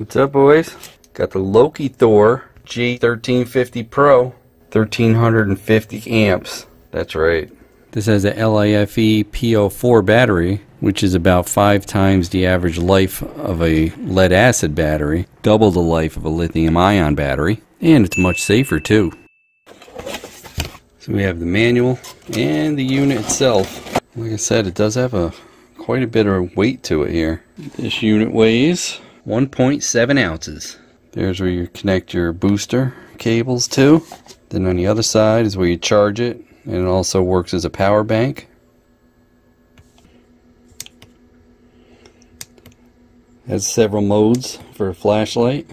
What's up, boys? Got the Loki Thor J1350 Pro, 1350 amps. That's right. This has a LIFE PO4 battery, which is about five times the average life of a lead acid battery, double the life of a lithium ion battery, and it's much safer too. So we have the manual and the unit itself. Like I said, it does have a quite a bit of weight to it here. This unit weighs 1.7 ounces. There's where you connect your booster cables to. Then on the other side is where you charge it and it also works as a power bank. Has several modes for a flashlight.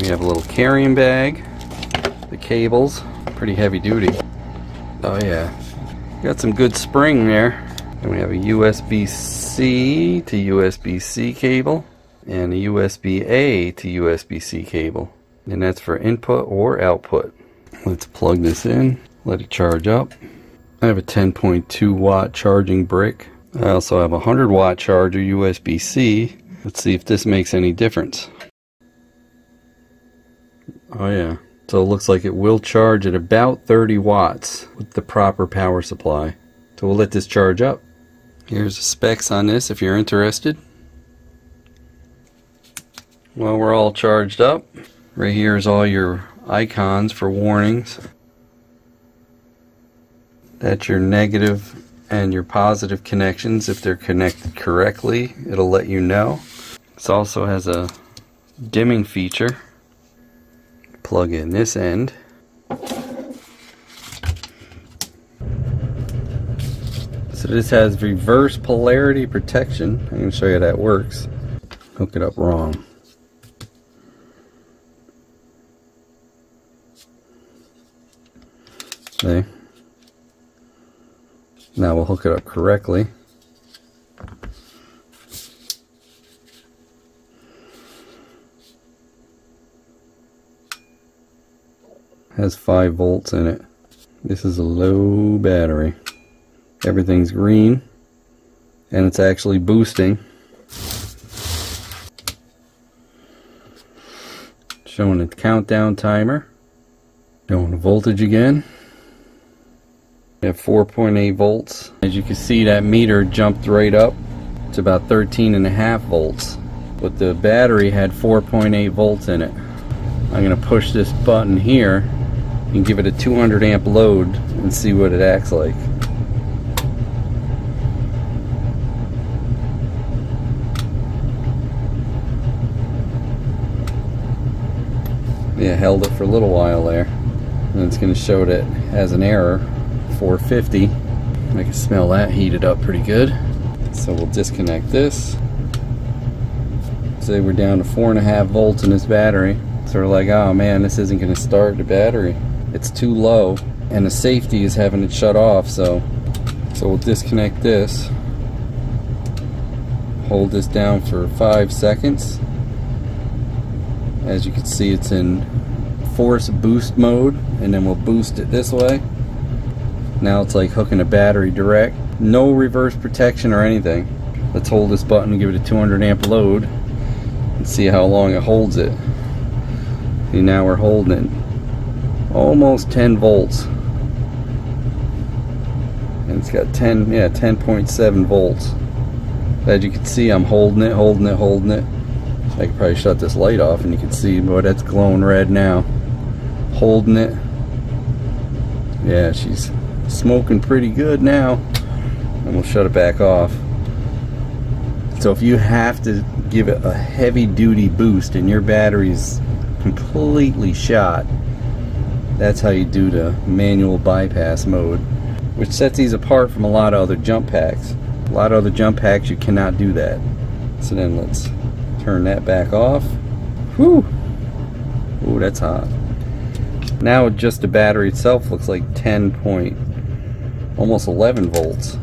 We have a little carrying bag. The cables, pretty heavy duty. Oh yeah, got some good spring there. And we have a USB-C to USB-C cable and a USB-A to USB-C cable. And that's for input or output. Let's plug this in, let it charge up. I have a 10.2 watt charging brick. I also have a 100 watt charger USB-C. Let's see if this makes any difference. Oh yeah, so it looks like it will charge at about 30 watts with the proper power supply. So we'll let this charge up. Here's the specs on this if you're interested. Well, we're all charged up. Right here is all your icons for warnings. That's your negative and your positive connections. If they're connected correctly, it'll let you know. This also has a dimming feature. Plug in this end. So this has reverse polarity protection. I'm to show you how that works. Hook it up wrong. See? Now we'll hook it up correctly. Has 5 volts in it. This is a low battery. Everything's green and it's actually boosting. Showing a countdown timer. Showing the voltage again. Have 4.8 volts. As you can see that meter jumped right up. It's about 13 and a half volts. But the battery had 4.8 volts in it. I'm to push this button here and give it a 200 amp load and see what it acts like. Yeah, held it for a little while there. And it's to show that it has an error 450. I can smell that heated up pretty good. So we'll disconnect this. Say we're down to four and a half volts in this battery. So we're like, oh man, this isn't gonna start the battery. It's too low and the safety is having it shut off. So, so we'll disconnect this. Hold this down for five seconds. As you can see, it's in force boost mode and then we'll boost it this way. Now it's like hooking a battery direct. No reverse protection or anything. Let's hold this button and give it a 200 amp load and see how long it holds it. See now we're holding it almost 10 volts. And it's got 10, yeah, 10.7 volts. As you can see, I'm holding it, holding it, holding it. I could probably shut this light off and you can see, boy, that's glowing red now. Holding it. Yeah, she's smoking pretty good now and we'll shut it back off. So if you have to give it a heavy duty boost and your battery's completely shot that's how you do the manual bypass mode which sets these apart from a lot of other jump packs. A lot of other jump packs you cannot do that. So then let's turn that back off. Whew. Ooh, that's hot. Now just the battery itself looks like 10 point almost 11 volts.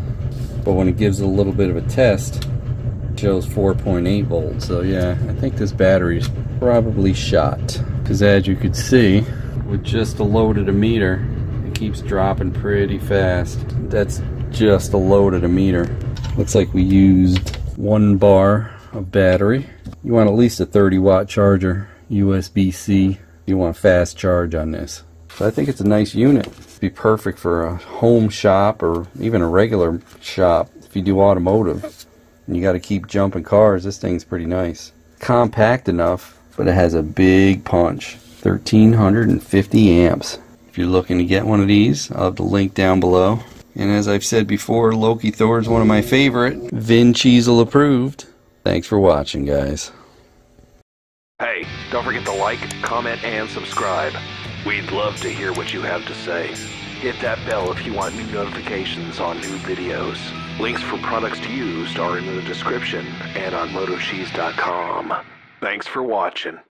But when it gives it a little bit of a test it shows 4.8 volts. So yeah I think this battery is probably shot. Because as you could see with just a loaded meter it keeps dropping pretty fast. That's just a load of the meter. Looks like we used one bar of battery. You want at least a 30 watt charger, USB-C. You want fast charge on this. So I think it's a nice unit. Be perfect for a home shop or even a regular shop if you do automotive. And you got to keep jumping cars. This thing's pretty nice. Compact enough, but it has a big punch. 1350 amps. If you're looking to get one of these, I'll have the link down below. And as I've said before, Lokithor is one of my favorite. Vin Cheezel approved. Thanks for watching, guys. Hey, don't forget to like, comment, and subscribe. We'd love to hear what you have to say. Hit that bell if you want new notifications on new videos. Links for products used are in the description and on MotoCheez.com. Thanks for watching.